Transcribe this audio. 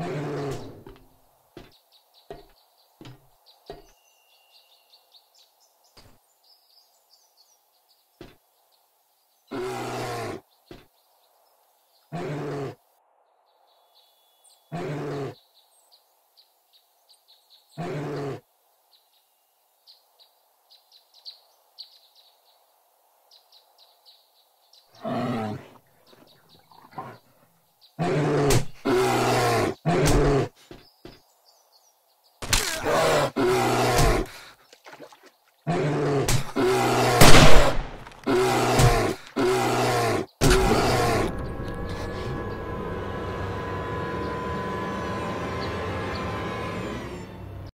Oh. you.